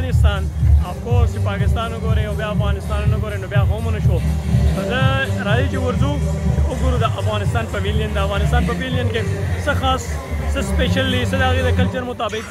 افغانستان اف کورس چې پاکستان وګوري او بیا افغانستان نه ګوري نو بیا هم نه شو زه راځي چې ورځو وګورو د افغانستان پویلین د افغانستان پویلین کې څه خاص څه سپیشل څه د کلچر مطابق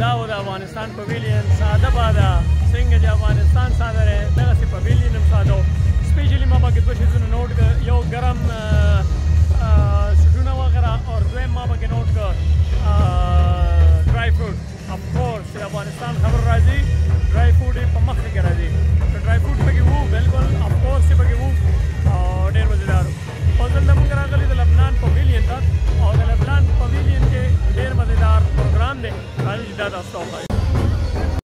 داو د افغانستان پویلین ساده بادا څنګه چې افغانستان ساده دی دغه سي پویلین هم ساده سپیشلی ما پکې دوه شیزونه نوٹ کړ یو ګرم سټونه وغیرہ او دویم ما پکې نوٹ کړ ډرای فروټ اف کورس چې افغانستان خبر راځي ډرای فروټ یې په مخ کې راځي که ډرای فروټ پکې وو بالکل اف کورس چې پکې وو او ډېر مزیدار او دلته موږ راغلي د لبنان پویلین ته او د لبنان پویلین کې ډېر مزیدار پروګرام دی راځئ چې دا تاسو ته وښایم